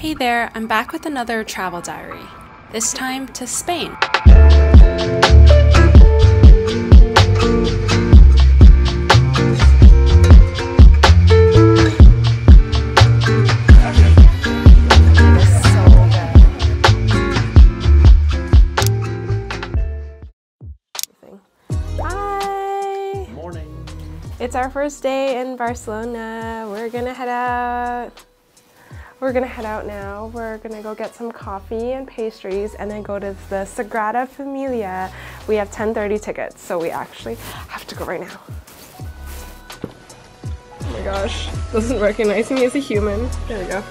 Hey there, I'm back with another travel diary. This time to Spain. Hi! Morning. It's our first day in Barcelona. We're gonna head out. We're gonna head out now. We're gonna go get some coffee and pastries and then go to the Sagrada Familia. We have 10.30 tickets, so we actually have to go right now. Oh my gosh, doesn't recognize me as a human. There we go.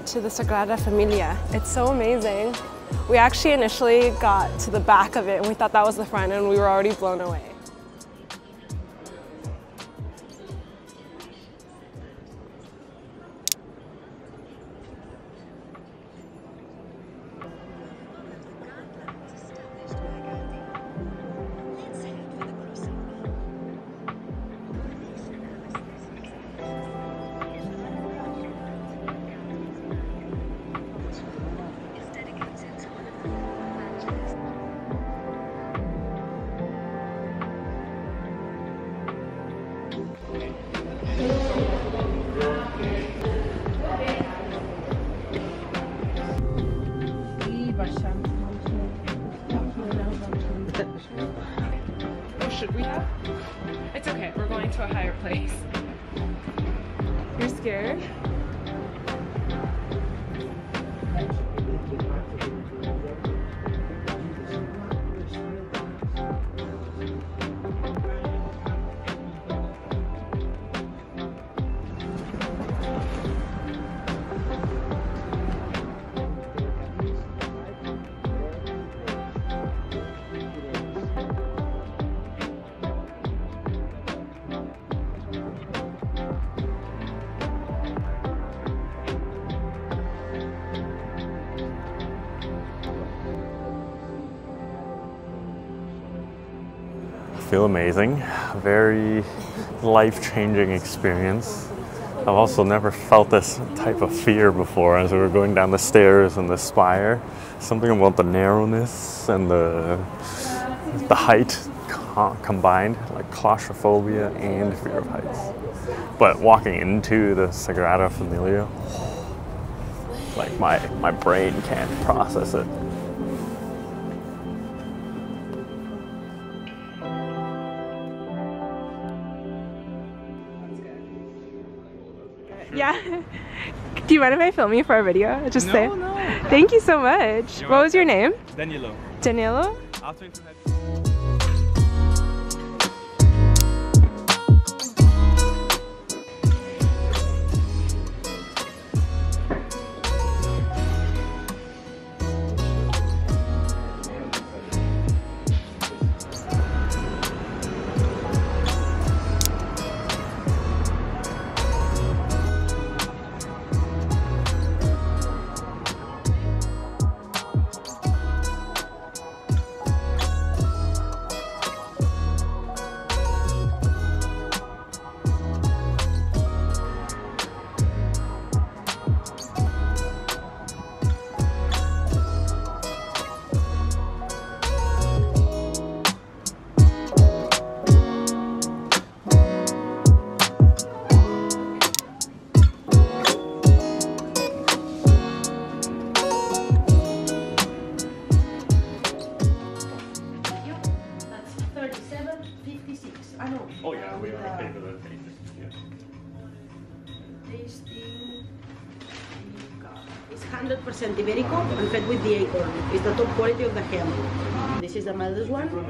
Got to the Sagrada Familia. It's so amazing. We actually initially got to the back of it and we thought that was the front and we were already blown away. Feel amazing. Very life-changing experience. I've also never felt this type of fear before as we were going down the stairs and the spire. Something about the narrowness and the the height co- combined, like claustrophobia and fear of heights. But walking into the Sagrada Familia, like my my brain can't process it. You mind if I film you for a video? Just No, say. no. Thank you so much. You're what was your name? Danilo. Danilo?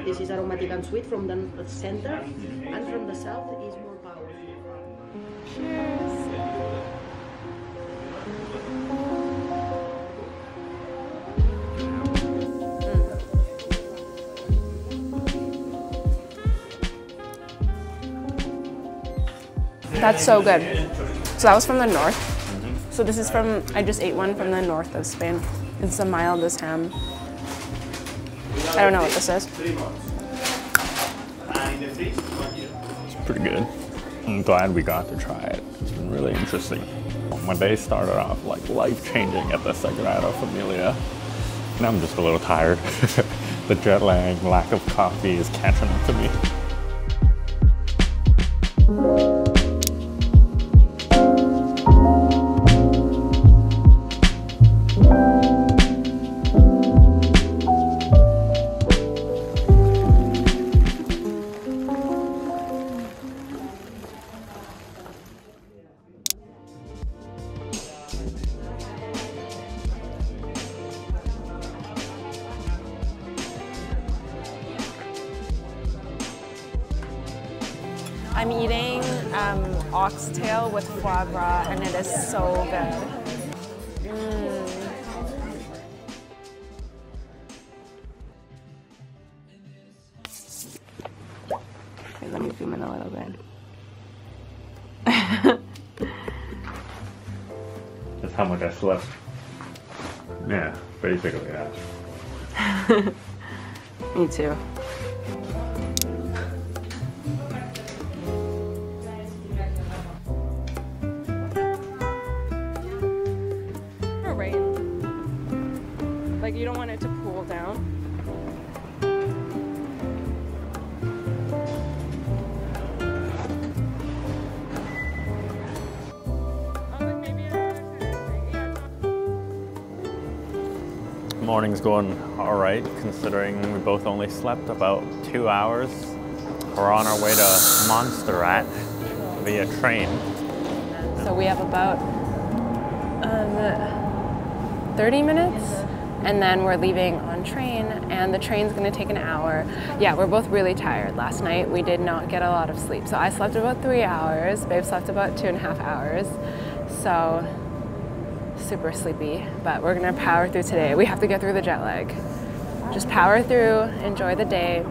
This is aromatic and sweet from the center, and from the south is more powerful. Mm. That's so good. So that was from the north. So this is from, I just ate one from the north of Spain. It's the mildest ham. I don't know what this is. It's pretty good. I'm glad we got to try it. It's been really interesting. My day started off like life changing at the Sagrada Familia. Now I'm just a little tired. the jet lag, lack of coffee is catching up to me. With foie gras and it is so good. Mm. Okay, let me zoom in a little bit. That's how much I slept. Yeah, basically that. Me too. You don't want it to cool down. Morning's going all right, considering we both only slept about two hours. We're on our way to Montserrat via train. So we have about um, 30 minutes and then we're leaving on train and the train's gonna take an hour. Yeah, we're both really tired. Last night we did not get a lot of sleep. So I slept about three hours, Babe slept about two and a half hours. So super sleepy, but we're gonna power through today. We have to get through the jet lag. Just power through, enjoy the day.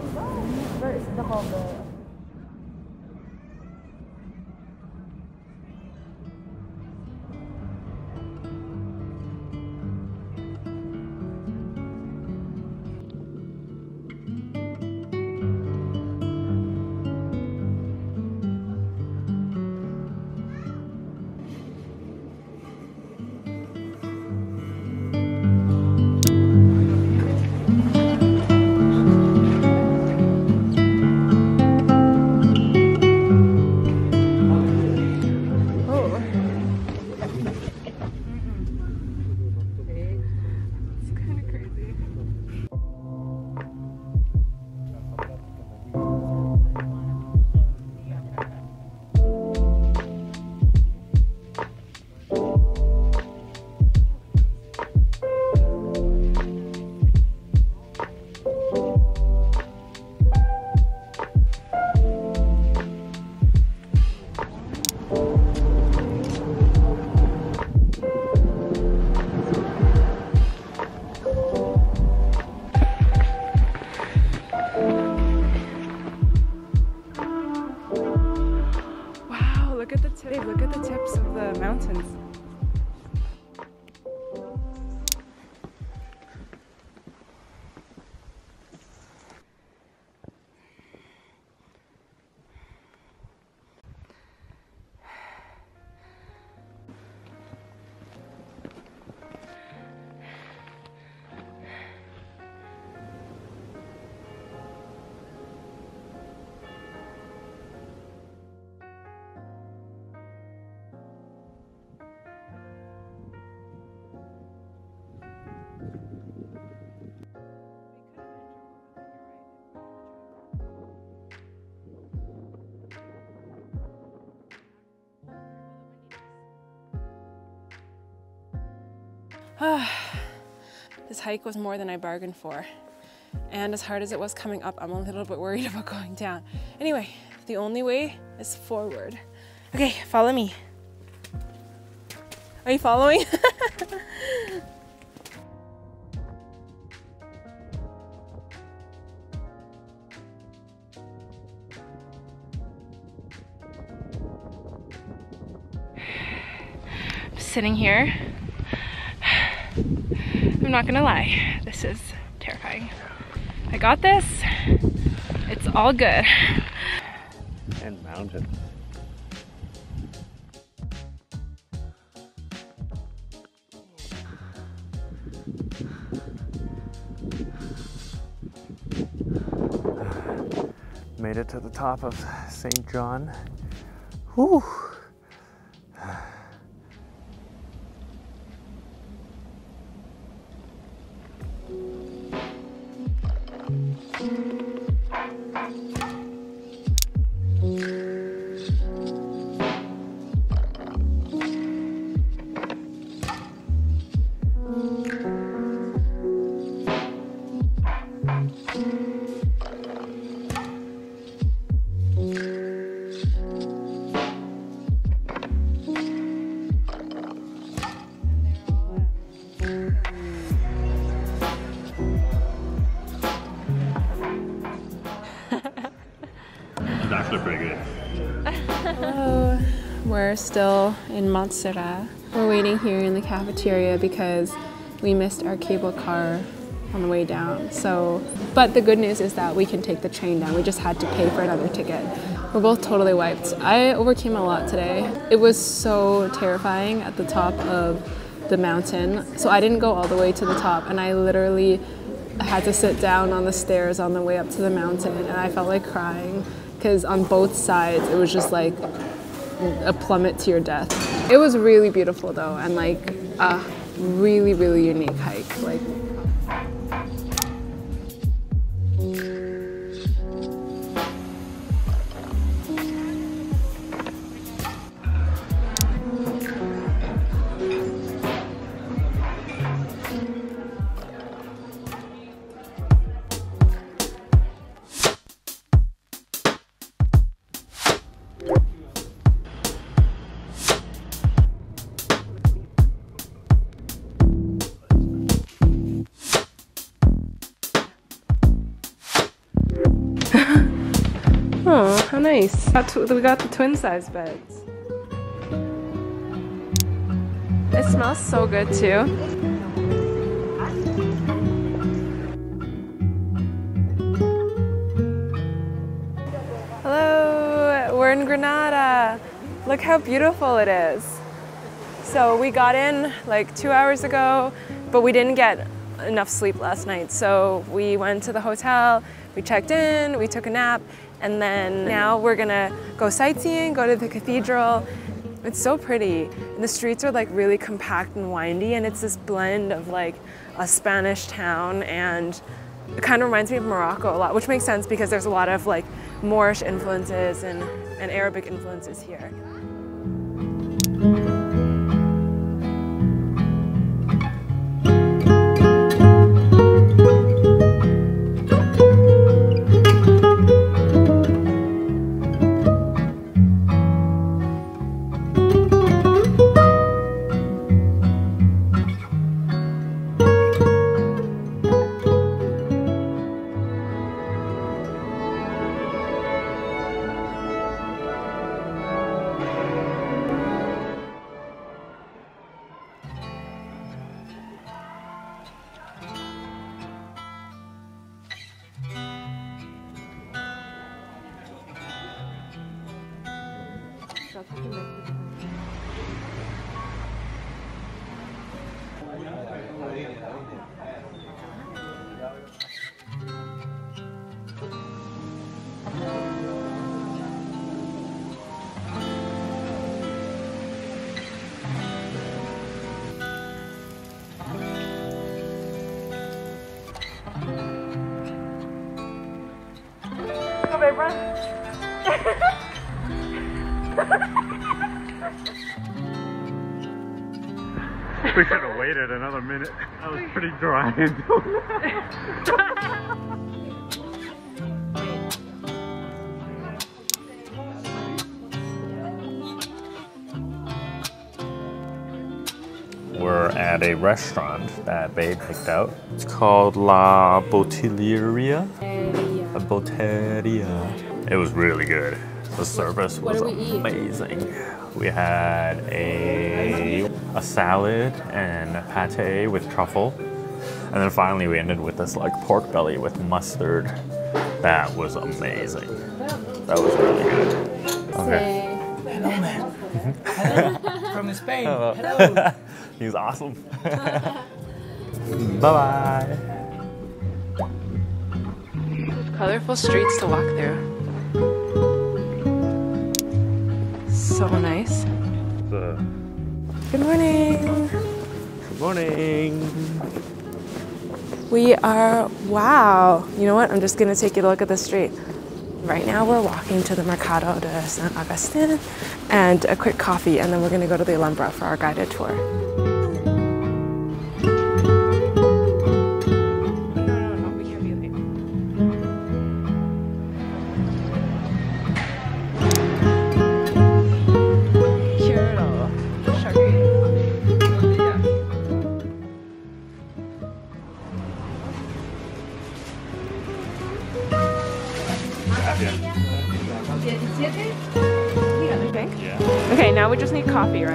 this hike was more than I bargained for. And as hard as it was coming up, I'm a little bit worried about going down. Anyway, the only way is forward. Okay, follow me. Are you following? I'm sitting here. I'm not gonna lie, this is terrifying. I got this. It's all good. And mountain. Made it to the top of St. John. Whew. We're still in Montserrat. We're waiting here in the cafeteria because we missed our cable car on the way down. So, but the good news is that we can take the train down. We just had to pay for another ticket. We're both totally wiped. I overcame a lot today. It was so terrifying at the top of the mountain. So I didn't go all the way to the top and I literally had to sit down on the stairs on the way up to the mountain and I felt like crying because on both sides it was just like a plummet to your death. It was really beautiful though and like a really really unique hike. Like Got we got the twin size beds. It smells so good too. Hello, we're in Granada. Look how beautiful it is. So we got in like two hours ago, but we didn't get enough sleep last night. So we went to the hotel, we checked in, we took a nap, and then now we're gonna go sightseeing, go to the cathedral. It's so pretty. And the streets are like really compact and windy, and it's this blend of like a Spanish town and it kind of reminds me of Morocco a lot, which makes sense because there's a lot of like Moorish influences and, and Arabic influences here. Go, we should have waited another minute. I was pretty dry until now. A restaurant that Babe picked out. It's called La Botilleria. La Boteria. It was really good. The service was did we eat? amazing. We had a, a salad and a pate with truffle. And then finally we ended with this like pork belly with mustard. That was amazing. That was really good. Okay. Hello, man. Mm-hmm. From Spain. Hello. He's awesome. bye bye. Colorful streets to walk through. So nice. Good morning. Good morning. We are, wow. You know what? I'm just going to take you a look at the street. Right now, we're walking to the Mercado de San Agustin and a quick coffee, and then we're going to go to the Alhambra for our guided tour.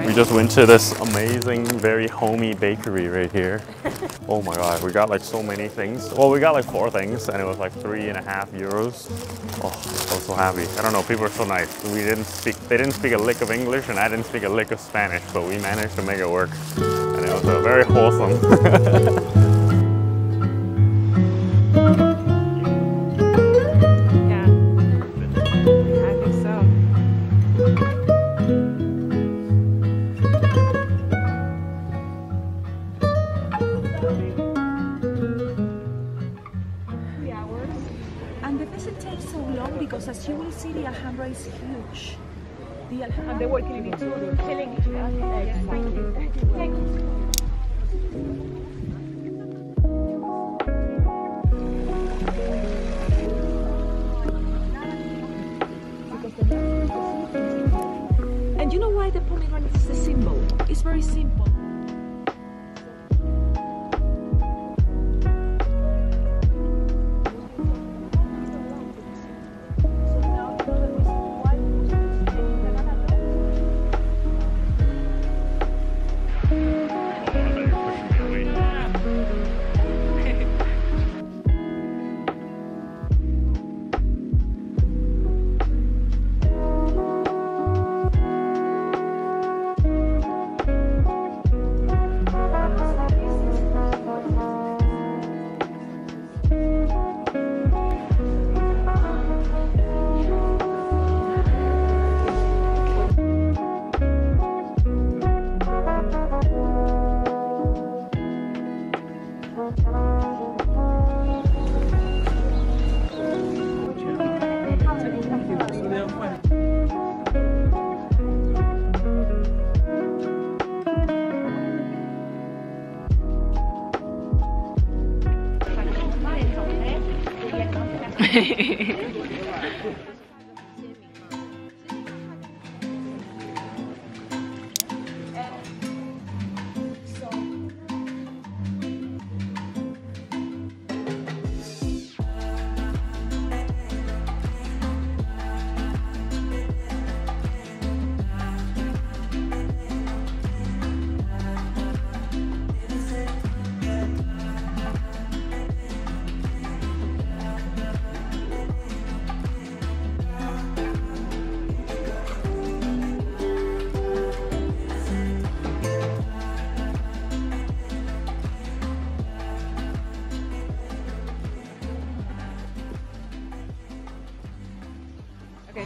We just went to this amazing, very homey bakery right here. oh my god, we got like so many things. Well, we got like four things and it was like three and a half euros. Oh, I was so happy. I don't know, people are so nice. We didn't speak, they didn't speak a lick of English and I didn't speak a lick of Spanish, but we managed to make it work. And it was uh, very wholesome.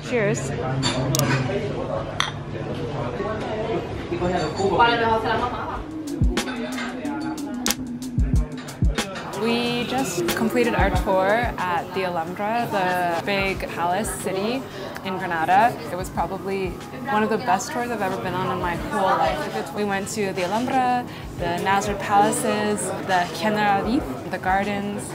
cheers. We just completed our tour at the Alhambra, the big palace city in Granada. It was probably one of the best tours I've ever been on in my whole life. We went to the Alhambra, the Nasrid palaces, the Generalife, the gardens.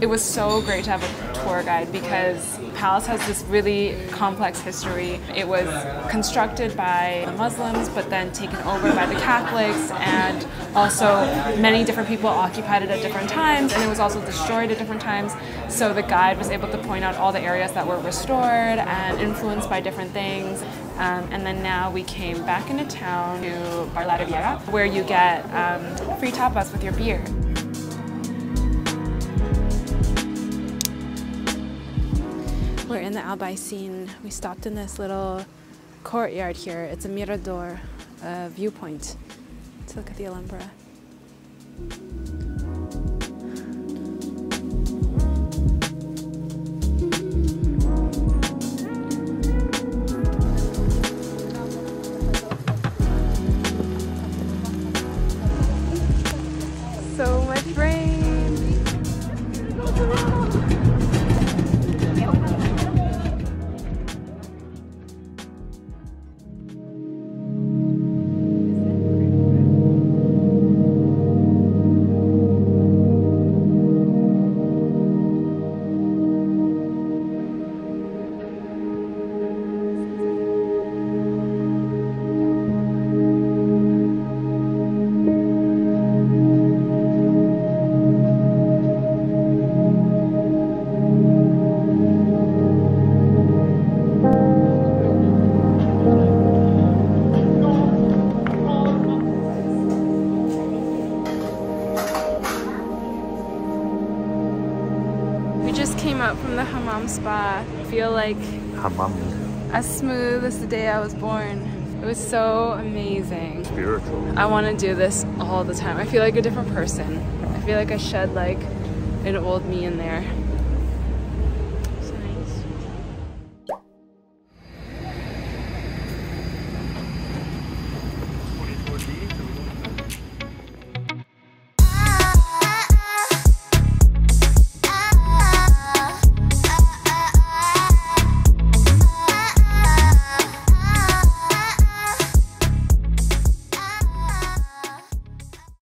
It was so great to have a tour guide because The palace has this really complex history. It was constructed by the Muslims, but then taken over by the Catholics, and also many different people occupied it at different times, and it was also destroyed at different times. So the guide was able to point out all the areas that were restored and influenced by different things. Um, and then now we came back into town to Bar La Riviera, where you get um, free tapas with your beer. Albaicin. We stopped in this little courtyard here. It's a mirador, a viewpoint to look at the Alhambra. Just came out from the hammam spa. I feel like Hammam. as smooth as the day I was born. It was so amazing. Spiritual. I want to do this all the time. I feel like a different person. I feel like I shed like an old me in there.